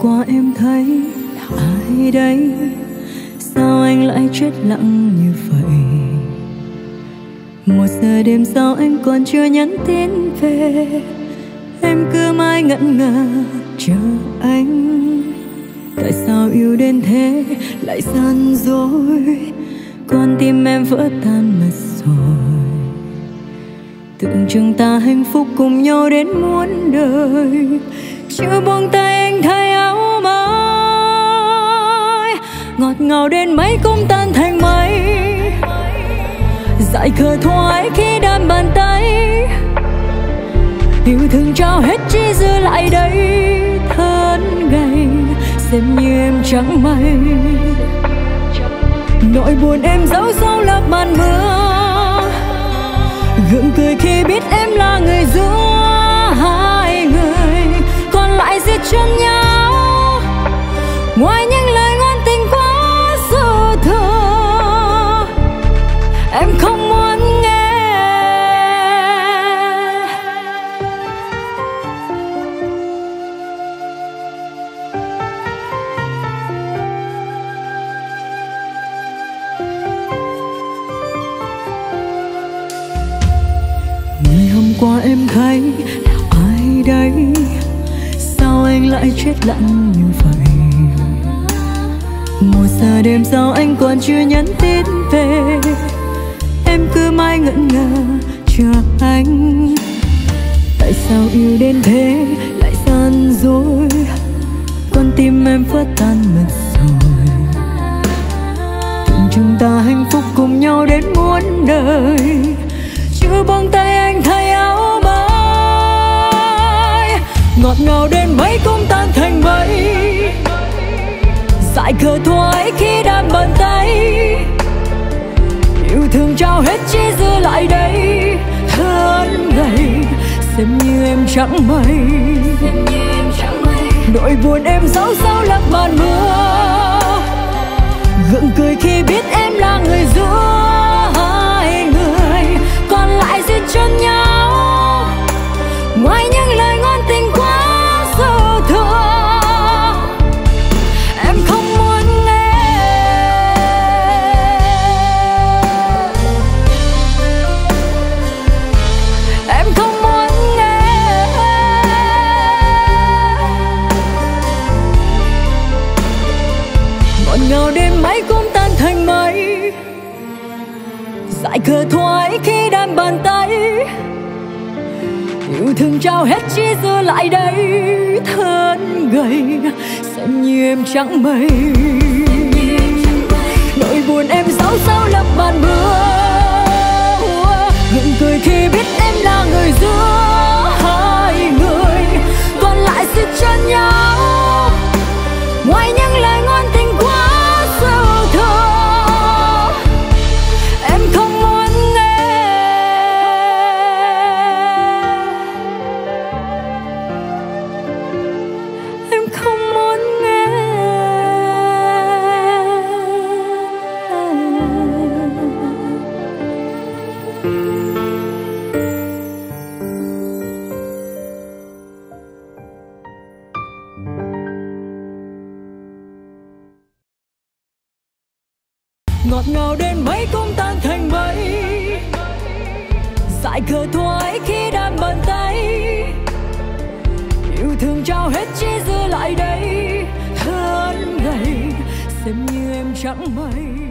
qua em thấy là ai đây? Sao anh lại chết lặng như vậy? Một giờ đêm sau anh còn chưa nhắn tin về. Em cứ mãi ngẩn ngơ chờ anh. Tại sao yêu đến thế lại gian dối? Con tim em vỡ tan mất rồi. Tưởng chừng ta hạnh phúc cùng nhau đến muôn đời chưa buông tay anh thay áo mới ngọt ngào đến mấy cũng tan thành mây. Dại khờ thoải khi đan bàn tay. Yêu thương trao hết chỉ dư lại đây. Thân gầy xem như em chẳng may. Nỗi buồn em giấu sau lớp màn mưa. Gượng cười khi biết em là người giữa trong chân nhau. Ngoài những lời ngôn tình quá dư thừa, em không muốn nghe. Người hôm qua em thấy anh lại chết lặng như vậy. Một giờ đêm sau anh còn chưa nhắn tin về. Em cứ mãi ngẩn ngơ chờ anh. Tại sao yêu đến thế, lại gian dối? Con tim em vỡ tan mất rồi. Tưởng chúng ta hạnh phúc cùng nhau đến muôn đời. Chưa buông tay anh thấy hết chỉ dư lại đây. Thân gầy xem như em chẳng may. Nỗi buồn em giấu sau lớp màn mưa. Gượng cười khi biết em là người giữa ngọt ngào đêm mấy cũng tan thành mây. Dại khờ thoái khi đan bàn tay. Yêu thương trao hết chỉ dư lại đây. Thân gầy xem như em chẳng mây, nỗi buồn em giấu sao ngọt ngào đến mấy cũng tan thành mây. Dại khờ thoái khi đan bàn tay. Yêu thương trao hết chỉ dư lại đây. Hơn gầy xem như em chẳng may.